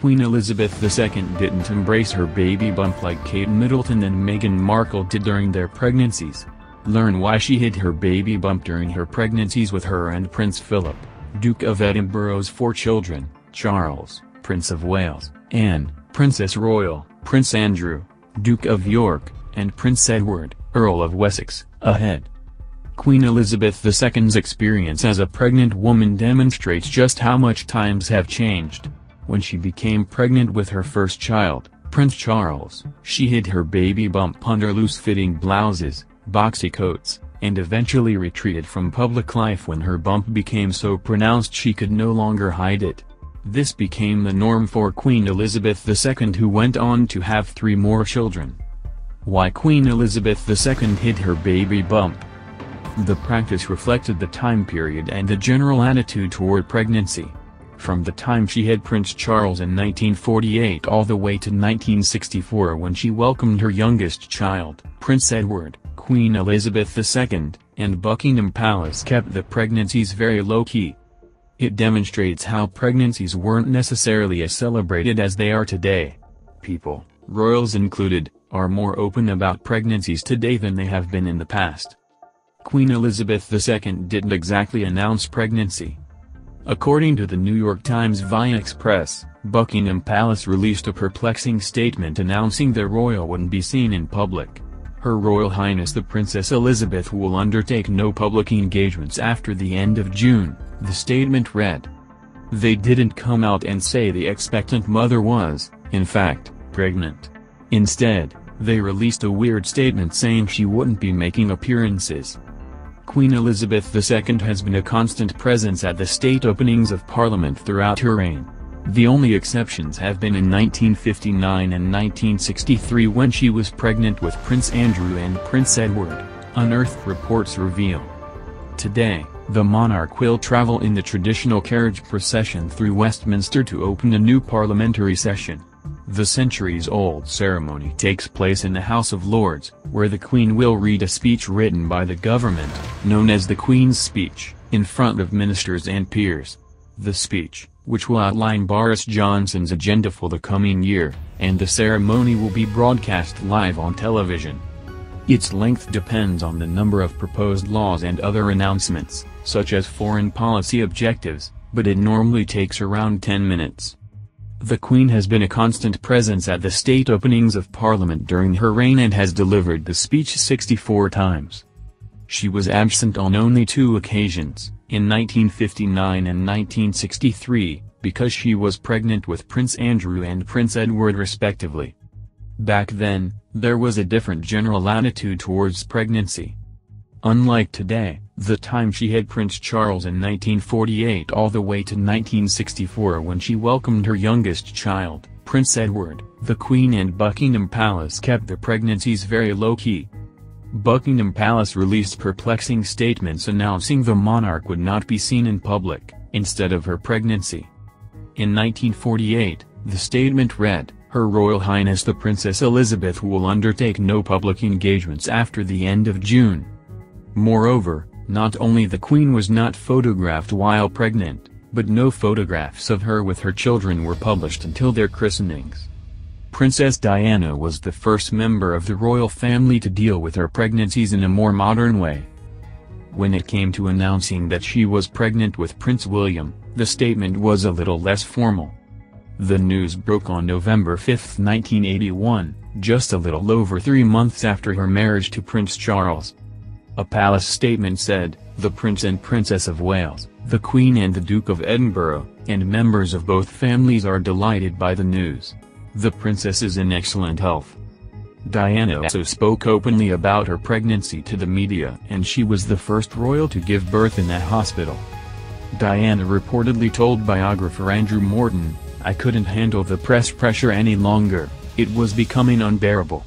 Queen Elizabeth II didn't embrace her baby bump like Kate Middleton and Meghan Markle did during their pregnancies. Learn why she hid her baby bump during her pregnancies with her and Prince Philip, Duke of Edinburgh's four children, Charles, Prince of Wales, Anne, Princess Royal, Prince Andrew, Duke of York, and Prince Edward, Earl of Wessex, ahead. Queen Elizabeth II's experience as a pregnant woman demonstrates just how much times have changed. When she became pregnant with her first child, Prince Charles, she hid her baby bump under loose-fitting blouses, boxy coats, and eventually retreated from public life when her bump became so pronounced she could no longer hide it. This became the norm for Queen Elizabeth II who went on to have three more children. Why Queen Elizabeth II hid her baby bump The practice reflected the time period and the general attitude toward pregnancy. From the time she had Prince Charles in 1948 all the way to 1964 when she welcomed her youngest child, Prince Edward, Queen Elizabeth II, and Buckingham Palace kept the pregnancies very low-key. It demonstrates how pregnancies weren't necessarily as celebrated as they are today. People, royals included, are more open about pregnancies today than they have been in the past. Queen Elizabeth II didn't exactly announce pregnancy. According to the New York Times via Express, Buckingham Palace released a perplexing statement announcing the royal wouldn't be seen in public. Her Royal Highness the Princess Elizabeth will undertake no public engagements after the end of June, the statement read. They didn't come out and say the expectant mother was, in fact, pregnant. Instead, they released a weird statement saying she wouldn't be making appearances. Queen Elizabeth II has been a constant presence at the state openings of Parliament throughout her reign. The only exceptions have been in 1959 and 1963 when she was pregnant with Prince Andrew and Prince Edward, unearthed reports reveal. Today, the monarch will travel in the traditional carriage procession through Westminster to open a new parliamentary session. The centuries-old ceremony takes place in the House of Lords, where the Queen will read a speech written by the government, known as the Queen's Speech, in front of ministers and peers. The speech, which will outline Boris Johnson's agenda for the coming year, and the ceremony will be broadcast live on television. Its length depends on the number of proposed laws and other announcements, such as foreign policy objectives, but it normally takes around 10 minutes. The Queen has been a constant presence at the state openings of Parliament during her reign and has delivered the speech 64 times. She was absent on only two occasions, in 1959 and 1963, because she was pregnant with Prince Andrew and Prince Edward respectively. Back then, there was a different general attitude towards pregnancy. Unlike today, the time she had Prince Charles in 1948 all the way to 1964 when she welcomed her youngest child, Prince Edward, the Queen and Buckingham Palace kept the pregnancies very low-key. Buckingham Palace released perplexing statements announcing the monarch would not be seen in public, instead of her pregnancy. In 1948, the statement read, her Royal Highness the Princess Elizabeth will undertake no public engagements after the end of June. Moreover, not only the Queen was not photographed while pregnant, but no photographs of her with her children were published until their christenings. Princess Diana was the first member of the royal family to deal with her pregnancies in a more modern way. When it came to announcing that she was pregnant with Prince William, the statement was a little less formal. The news broke on November 5, 1981, just a little over three months after her marriage to Prince Charles. A palace statement said, the Prince and Princess of Wales, the Queen and the Duke of Edinburgh, and members of both families are delighted by the news. The princess is in excellent health. Diana also spoke openly about her pregnancy to the media and she was the first royal to give birth in that hospital. Diana reportedly told biographer Andrew Morton, I couldn't handle the press pressure any longer, it was becoming unbearable.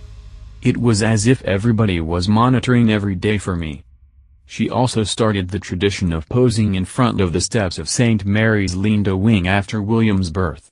It was as if everybody was monitoring every day for me. She also started the tradition of posing in front of the steps of St. Mary's Lindo Wing after William's birth.